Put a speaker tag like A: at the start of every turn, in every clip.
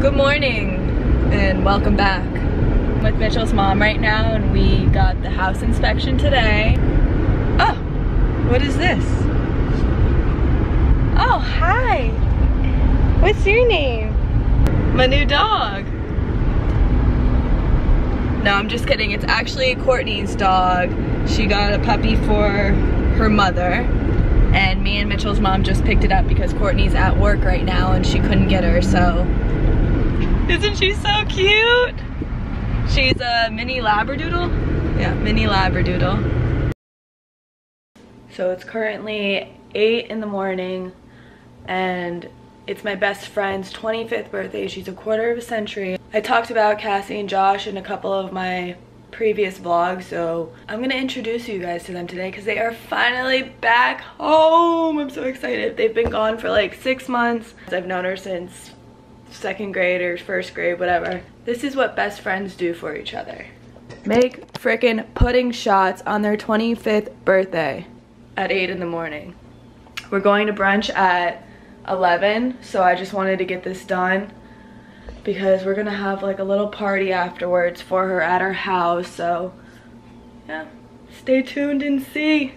A: Good morning and welcome back. I'm with Mitchell's mom right now and we got the house inspection today. Oh, what is this? Oh, hi. What's your name? My new dog. No, I'm just kidding. It's actually Courtney's dog. She got a puppy for her mother and me and Mitchell's mom just picked it up because Courtney's at work right now and she couldn't get her, so. Isn't she so cute? She's a mini labradoodle. Yeah, mini labradoodle. So it's currently eight in the morning and it's my best friend's 25th birthday. She's a quarter of a century. I talked about Cassie and Josh in a couple of my previous vlogs, so I'm gonna introduce you guys to them today because they are finally back home. I'm so excited. They've been gone for like six months. I've known her since second grade or first grade, whatever. This is what best friends do for each other. Make frickin' pudding shots on their 25th birthday at 8 in the morning. We're going to brunch at 11, so I just wanted to get this done because we're gonna have like a little party afterwards for her at her house, so yeah, stay tuned and see.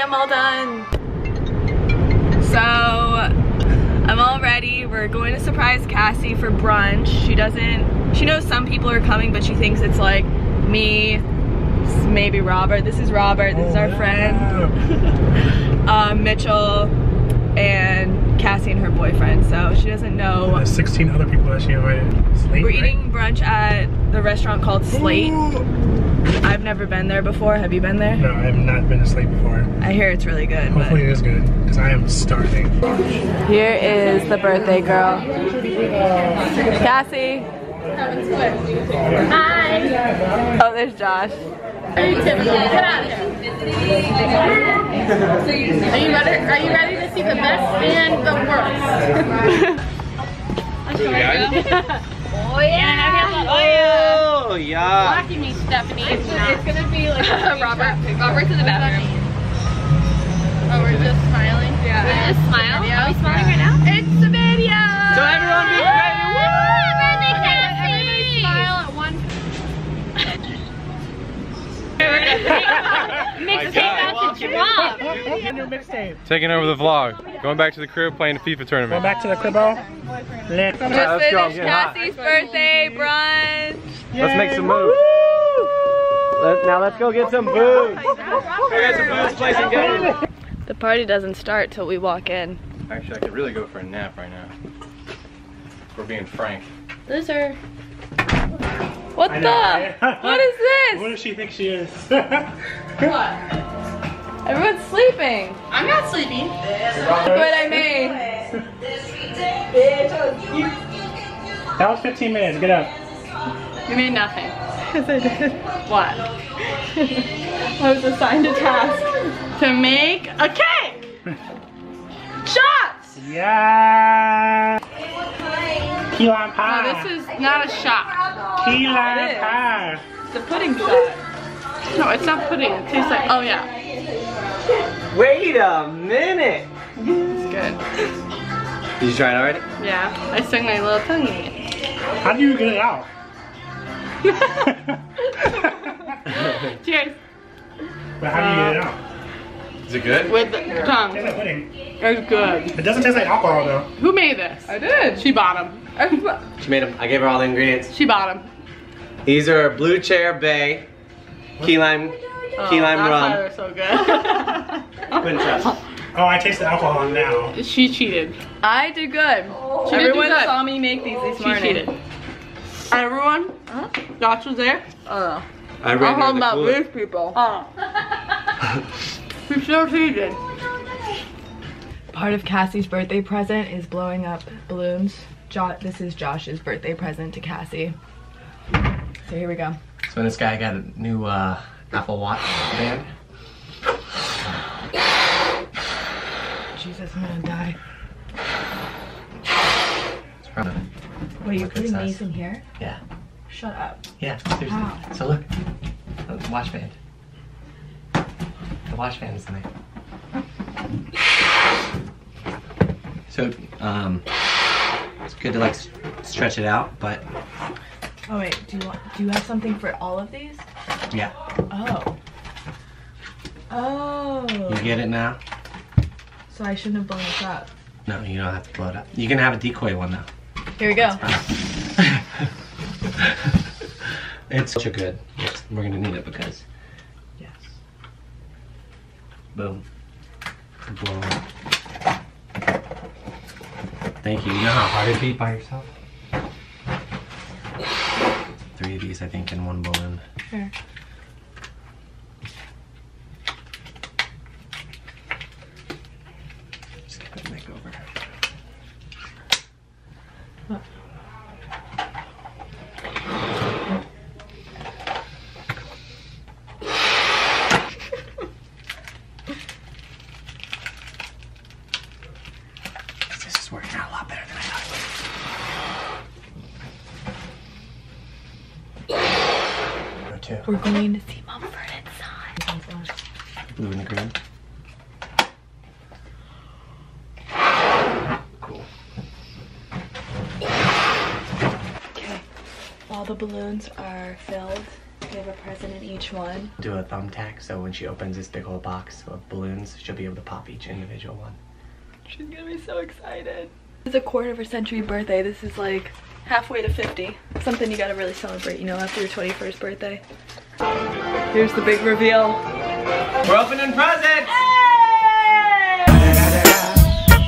A: I'm all done. So, I'm all ready. We're going to surprise Cassie for brunch. She doesn't, she knows some people are coming, but she thinks it's like me, maybe Robert. This is Robert, this is our friend. um, Mitchell, and Cassie and her boyfriend. So she doesn't know.
B: There's 16 other people that she invited. Slate,
A: We're
B: right?
A: eating brunch at the restaurant called Slate.
B: Ooh.
A: I've never been there before. Have you been there?
B: No, I have not been to Slate before.
A: I hear it's really good. but-
B: Hopefully it is good, because I am starving.
A: Here is the birthday girl. Cassie.
C: Hi.
A: Oh, there's Josh.
C: Are you Tiffany? Get out of here. Are you ready? Are you ready to see the best and the worst? Oh, oh yeah. Oh yeah.
D: Oh, yeah.
C: Blocking me, Stephanie. It's,
A: gonna be like Robert. Robert to the bathroom.
C: Oh, we're just smiling.
A: Yeah.
C: We're just smiling.
A: Are we smiling right now?
C: It's the video.
D: So everyone be
C: Woo! Birthday
A: Everybody smile at one.
C: Mixtape out to drop.
B: New mixtape.
E: Taking over the vlog. Going back to the crib, playing the FIFA tournament.
B: Going back to the cribbo. Lit.
A: Just
E: let's go, I'm
A: finished. Cassie's birthday brunch.
D: Let's make some moves. Let, now let's go get some booze. Go get some booze, play some games.
A: The party doesn't start till we walk in.
E: Actually, I could really go for a nap right now. We're being frank.
A: Loser. What
B: I
A: the?
B: know, right?
A: What is this?
B: What does she think she is?
A: Everyone's sleeping.
C: I'm not sleeping.
A: Look what I made.
B: that was 15 minutes. Get up.
C: You made nothing.
A: Yes, I did.
C: What?
A: I was assigned a task.
C: To make a cake. Shots.
B: Yeah. Key lime pie.
C: No, this is not a shot.
B: Key
A: It
B: lime pie.
A: It's a pudding shot.
C: No, it's not pudding. It tastes like. Oh yeah.
D: Wait a minute.
A: It's good.
D: Did you try it already?
C: Yeah. I stuck my little tongue in it.
B: How do you get it out?
C: Cheers.
B: but how do you get it uh, out?
E: Is it good?
C: With the tongue.
B: Tastes like pudding.
C: It's good.
B: It doesn't taste like alcohol though.
C: Who made this?
A: I did.
C: She bought them.
D: She made them. I gave her all the ingredients.
C: She bought them.
D: These are Blue Chair Bay, key lime, key lime rum.
C: they're so good.
D: Couldn't.
B: Oh, I taste the alcohol now.
C: she cheated.
A: I did good.
C: She did
A: Everyone
C: do good.
A: saw me make these this
C: She
A: morning.
C: cheated. Everyone,
A: Huh?
C: Josh was there.
A: Oh.
D: I
A: I'm
D: ran
A: talking
D: her the
A: about
D: cooler.
A: these people.
C: Oh. she sure cheated.
A: Part of Cassie's birthday present is blowing up balloons. Jo this is Josh's birthday present to Cassie. So here we go.
D: So this guy got a new uh, Apple Watch band.
A: Jesus, I'm gonna die.
D: It's from
A: Wait, you're
D: Look,
A: putting these in here?
D: Yeah.
A: Shut up.
D: Yeah, seriously.
A: Wow.
D: So look, the watch band. The watch band is in there. So, um, it's good to like stretch it out, but
A: Oh wait, do you want? Do you have something for all of these?
D: Yeah,
A: Oh. Oh.
D: you get it now.
A: So I shouldn't have blown this up.
D: No, you don't have to blow it up. You can have a decoy one though.
A: Here we go.
D: it's such a good. Yes, we're gonna need it because. Yes. Boom. Blow it. Thank you. You know how hard it'd be by yourself? Three of these, I think, in one balloon.
A: Sure.
D: Just get that mic over. This is working out a lot better than I thought it would. Or two.
A: We're going to see Mumford and Son.
D: Blue and green. Cool.
A: Okay. All the balloons are filled. We have a present in each one.
D: Do a thumbtack so when she opens this big old box of balloons, she'll be able to pop each individual one.
A: She's gonna be so excited. It's a quarter of a century birthday. This is like halfway to 50. Something you gotta really celebrate, you know, after your 21st birthday. Here's the big reveal.
D: We're opening presents!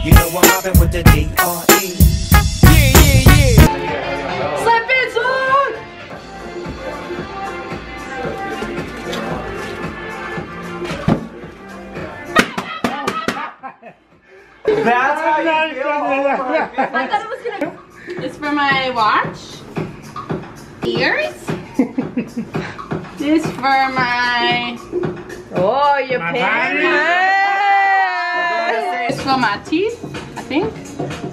F: You know what happened with the D-R-E.
A: Slap it on!
D: That's how you
C: I thought it was gonna. It's for my watch. Ears. this for my.
A: Oh, your
B: My
A: pants!
C: It's for my teeth. I think.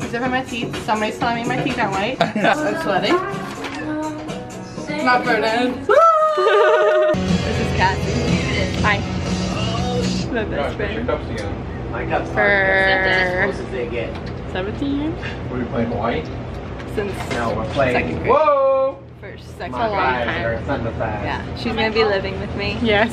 C: These are for my teeth. Somebody's telling me my teeth are white. I'm sweating. My burden.
A: this is Cassie.
C: Hi.
A: My best friend.
E: cups together.
D: My cup's
C: For-
D: as close as they get.
C: 17 years
E: What are we playing Hawaii?
A: Since
D: No, we're playing.
A: Second grade.
D: Whoa!
A: first, second
D: My
C: a long
D: guys
C: time.
A: Yeah, she's gonna be living with me.
C: Yeah.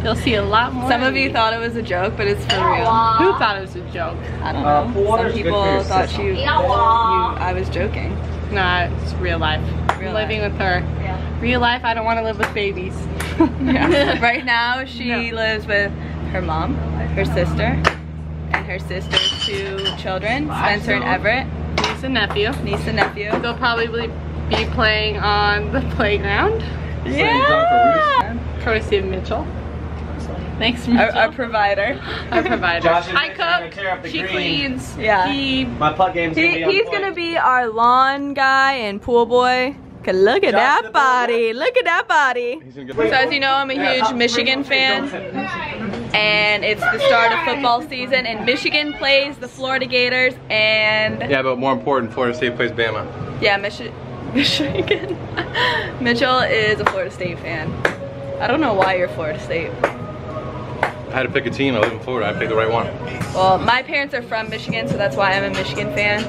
C: You'll see a lot more.
A: Some of you thought it was a joke, but it's for real.
C: Who thought it was a joke?
A: I don't
D: Uh,
A: know. Some
D: good for your
A: people thought
D: system.
A: you, you, I was joking.
C: Nah, it's real life.
A: Real
C: I'm living
A: life.
C: with her.
A: Yeah.
C: Real life, I don't want to live with babies.
A: Yeah. right now, she
C: No.
A: lives with her mom, her sister, and her sister's two children, Spencer and Everett,
C: Niece and nephew.
A: niece and nephew.
C: They'll probably be playing on the playground,
A: Yeah.
C: courtesy of Mitchell. Thanks, Mitchell.
A: Our, our provider.
C: Our provider.
D: Josh
C: I
D: gonna tear up
C: cook.
D: the
C: She
D: green.
C: cleans.
A: Yeah.
C: He.
D: My putt game's
A: He,
D: gonna be on
A: he's gonna be our lawn guy and pool boy. 'Cause look at
D: Josh
A: that body. Look at that body. So as you know, I'm a huge Michigan fan. And it's the start of football season and Michigan plays the Florida Gators and
E: Yeah, but more important, Florida State plays Bama.
A: yeah, Michi Michigan. Mitchell is a Florida State fan. I don't know why you're Florida State.
E: I had to pick a team. I live in Florida. I picked the right one.
A: Well, my parents are from Michigan, so that's why I'm a Michigan fan.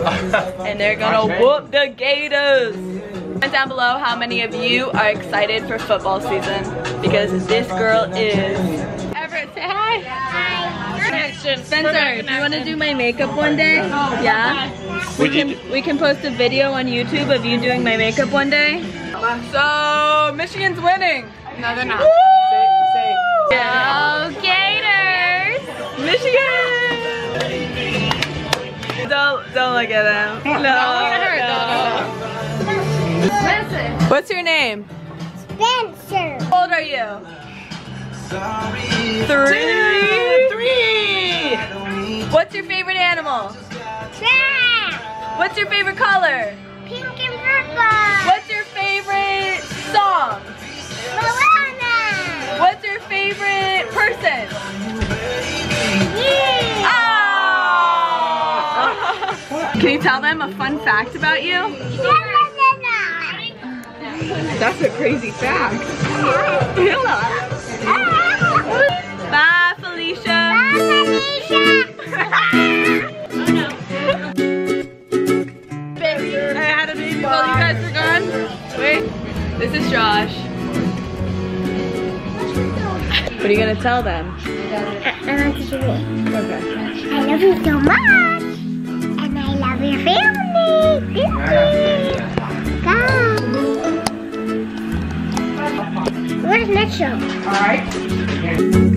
A: And they're gonna whoop the Gators. Comment down below how many of you are excited for football season because this girl is.
C: Everett, say hi. Hi.
A: Spencer, do you want to do my makeup one day? Yeah. We can we can post a video on YouTube of you doing my makeup one day. So Michigan's winning.
C: No, they're not.
A: Yeah.
C: Go Gators!
A: Michigan! Don't don't look at them. No. no. What's your name?
G: Spencer.
A: How old are you? Three. Three. What's your favorite animal?
G: Cat.
A: What's your favorite color?
G: Pink and purple.
A: What's your favorite song?
G: Moana. What's your favorite person? Ah!
A: Can you tell them a fun fact about you? That's a crazy fact. gonna tell them?
G: I want to do it.
A: Okay.
G: I love you so much. And I love your family. Disney. Go. Where's Mitchell?
C: Alright.